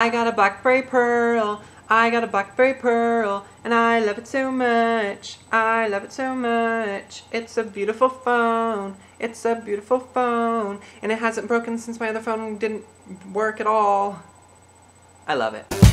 I got a blackberry pearl. I got a blackberry pearl and I love it so much. I love it so much. It's a beautiful phone. It's a beautiful phone and it hasn't broken since my other phone didn't work at all. I love it.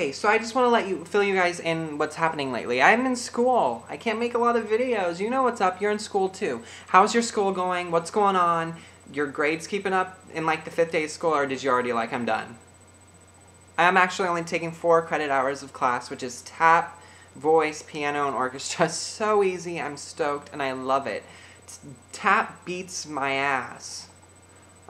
Okay, so I just want to let you fill you guys in what's happening lately. I'm in school. I can't make a lot of videos. You know what's up. You're in school too. How's your school going? What's going on? Your grades keeping up in like the fifth day of school or did you already like I'm done? I'm actually only taking four credit hours of class, which is tap, voice, piano, and orchestra. So easy. I'm stoked and I love it. Tap beats my ass.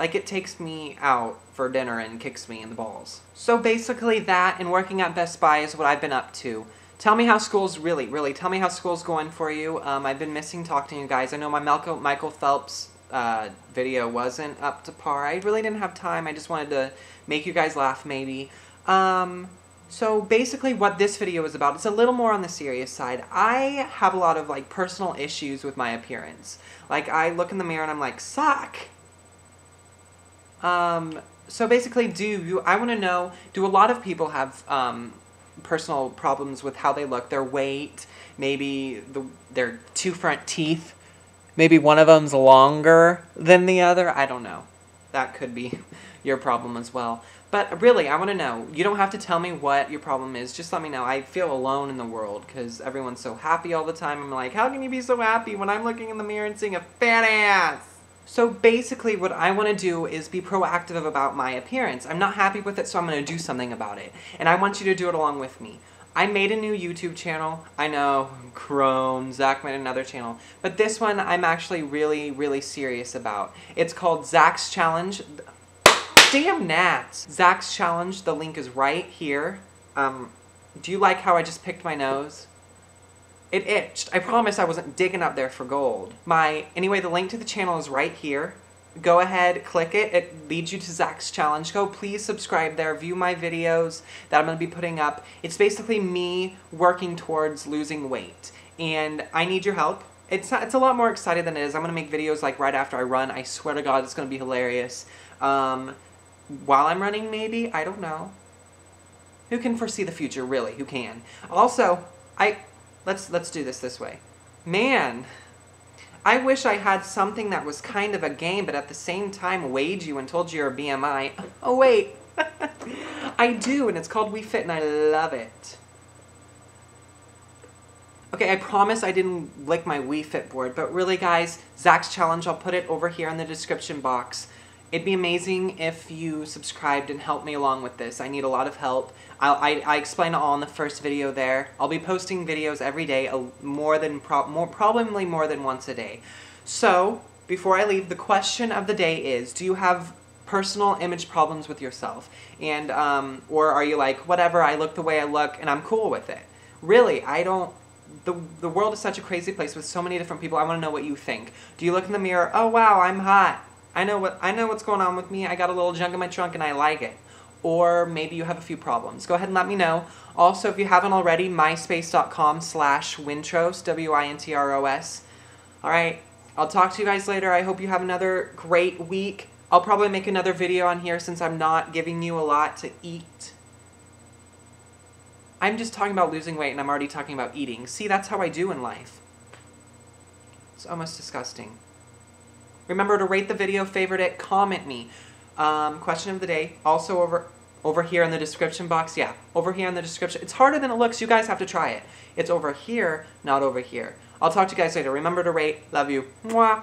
Like it takes me out for dinner and kicks me in the balls. So basically that and working at Best Buy is what I've been up to. Tell me how school's really, really, tell me how school's going for you. Um, I've been missing talking to you guys. I know my Michael, Michael Phelps uh, video wasn't up to par. I really didn't have time. I just wanted to make you guys laugh maybe. Um, so basically what this video is about, it's a little more on the serious side. I have a lot of like personal issues with my appearance. Like I look in the mirror and I'm like, suck! Um, so basically, do you, I want to know, do a lot of people have um, personal problems with how they look, their weight, maybe the, their two front teeth, maybe one of them's longer than the other? I don't know. That could be your problem as well. But really, I want to know. You don't have to tell me what your problem is. Just let me know. I feel alone in the world because everyone's so happy all the time. I'm like, how can you be so happy when I'm looking in the mirror and seeing a fat ass? So basically what I want to do is be proactive about my appearance. I'm not happy with it, so I'm going to do something about it. And I want you to do it along with me. I made a new YouTube channel. I know, Chrome, Zach made another channel. But this one I'm actually really, really serious about. It's called Zach's Challenge. Damn gnats! Zach's Challenge, the link is right here. Um, do you like how I just picked my nose? It itched. I promise I wasn't digging up there for gold. My, anyway, the link to the channel is right here. Go ahead, click it. It leads you to Zach's challenge. Go please subscribe there. View my videos that I'm going to be putting up. It's basically me working towards losing weight. And I need your help. It's, not, it's a lot more excited than it is. I'm going to make videos like right after I run. I swear to God, it's going to be hilarious. Um, while I'm running, maybe? I don't know. Who can foresee the future, really? Who can? Also, I Let's, let's do this this way. Man, I wish I had something that was kind of a game, but at the same time weighed you and told you your BMI. Oh, wait. I do, and it's called Wii Fit, and I love it. Okay, I promise I didn't lick my Wii Fit board, but really, guys, Zach's Challenge, I'll put it over here in the description box. It'd be amazing if you subscribed and helped me along with this. I need a lot of help. I'll, I, I explain it all in the first video there. I'll be posting videos every day, a, more than pro more probably more than once a day. So, before I leave, the question of the day is, do you have personal image problems with yourself? And, um, or are you like, whatever, I look the way I look and I'm cool with it? Really, I don't, the, the world is such a crazy place with so many different people. I want to know what you think. Do you look in the mirror, oh wow, I'm hot. I know what I know what's going on with me. I got a little junk in my trunk and I like it. Or maybe you have a few problems. Go ahead and let me know. Also, if you haven't already, myspace.com slash wintros, W-I-N-T-R-O-S. Alright, I'll talk to you guys later. I hope you have another great week. I'll probably make another video on here since I'm not giving you a lot to eat. I'm just talking about losing weight and I'm already talking about eating. See, that's how I do in life. It's almost disgusting. Remember to rate the video, favorite it, comment me. Um, question of the day, also over over here in the description box. Yeah, over here in the description. It's harder than it looks. You guys have to try it. It's over here, not over here. I'll talk to you guys later. Remember to rate. Love you. Mwah.